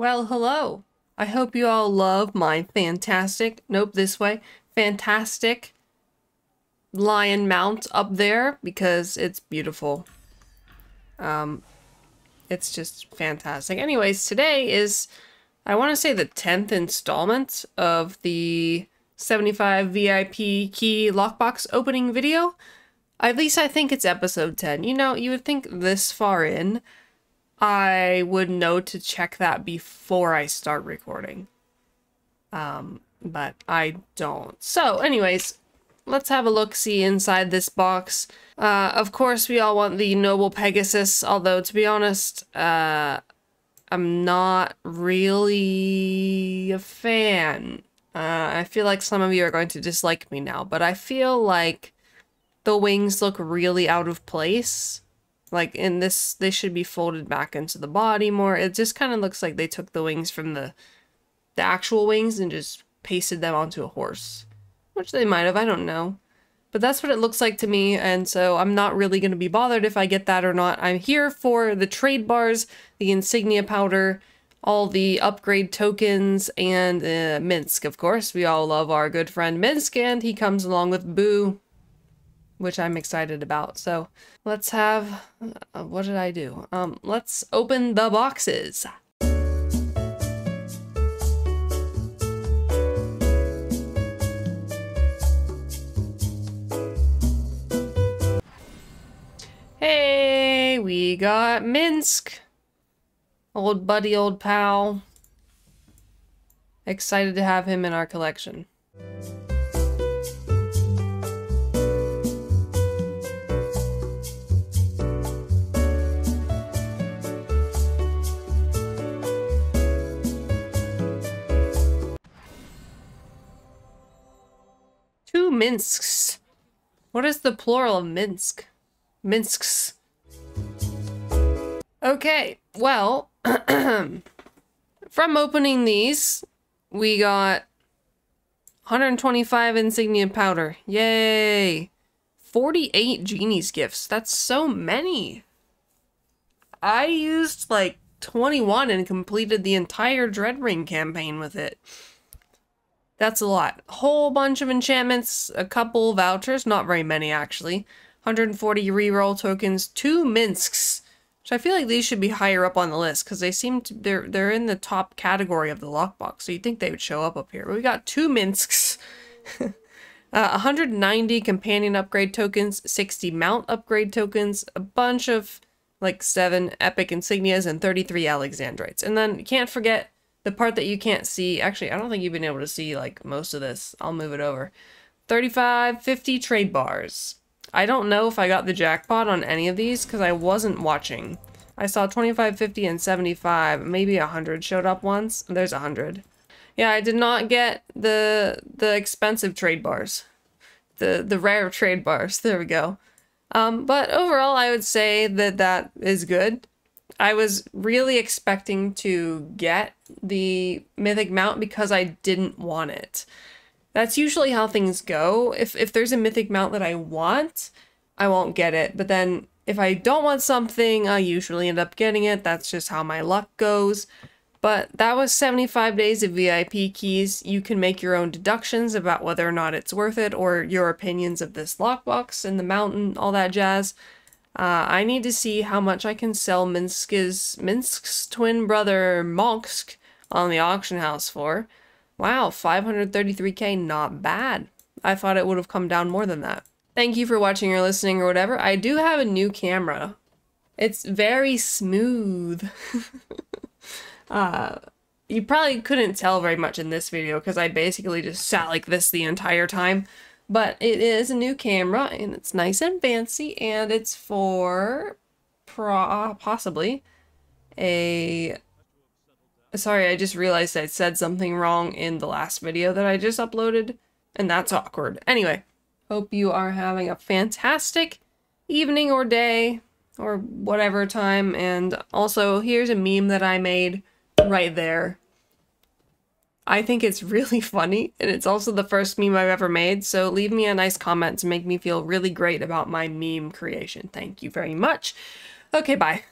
Well, hello. I hope you all love my fantastic, nope, this way, fantastic lion mount up there because it's beautiful. Um, it's just fantastic. Anyways, today is, I want to say the 10th installment of the 75 VIP key lockbox opening video. At least I think it's episode 10. You know, you would think this far in, I would know to check that before I start recording. Um, but I don't. So, anyways, let's have a look see inside this box. Uh, of course, we all want the Noble Pegasus, although, to be honest, uh, I'm not really a fan. Uh, I feel like some of you are going to dislike me now, but I feel like the wings look really out of place. Like in this, they should be folded back into the body more. It just kind of looks like they took the wings from the, the actual wings and just pasted them onto a horse. Which they might have, I don't know. But that's what it looks like to me, and so I'm not really going to be bothered if I get that or not. I'm here for the trade bars, the insignia powder, all the upgrade tokens, and uh, Minsc, of course. We all love our good friend Minsc, and he comes along with Boo, which I'm excited about. So let's have, uh, what did I do? Um, let's open the boxes. Hey, we got Minsc. Old buddy, old pal. Excited to have him in our collection. Two Minscs. What is the plural of Minsc? Minscs. Okay, well, from opening these, we got 125 insignia powder. Yay! 48 Genie's gifts. That's so many. I used like 21 and completed the entire Dread Ring campaign with it. That's a lot. Whole bunch of enchantments, a couple vouchers, not very many actually. 140 reroll tokens, two Minscs, which I feel like these should be higher up on the list because they seem to they're they're in the top category of the lockbox, so you'd think they would show up up here. But we got two Minscs, uh, 190 companion upgrade tokens, 60 mount upgrade tokens, a bunch of like seven epic insignias, and 33 Alexandrites. And then you can't forget the part that you can't see. Actually, I don't think you've been able to see like most of this. I'll move it over. 35, 50 trade bars. I don't know if I got the jackpot on any of these because I wasn't watching. I saw 25, 50, and 75. Maybe 100 showed up once. There's 100. Yeah, I did not get the the expensive trade bars. The the rare trade bars. There we go. Um, but overall, I would say that that is good. I was really expecting to get the mythic mount because I didn't want it. That's usually how things go. If if there's a mythic mount that I want, I won't get it. But then if I don't want something, I usually end up getting it. That's just how my luck goes. But that was 75 days of VIP keys. You can make your own deductions about whether or not it's worth it or your opinions of this lockbox and the mountain, all that jazz. Uh, I need to see how much I can sell Minsk's Minsc's twin brother Monksk on the auction house for. Wow, 533k, not bad. I thought it would have come down more than that. Thank you for watching or listening or whatever. I do have a new camera. It's very smooth. uh, you probably couldn't tell very much in this video because I basically just sat like this the entire time. But it is a new camera and it's nice and fancy and it's for pro possibly a Sorry, I just realized I said something wrong in the last video that I just uploaded, and that's awkward. Anyway, hope you are having a fantastic evening or day, or whatever time, and also here's a meme that I made right there. I think it's really funny, and it's also the first meme I've ever made, so leave me a nice comment to make me feel really great about my meme creation. Thank you very much. Okay, bye.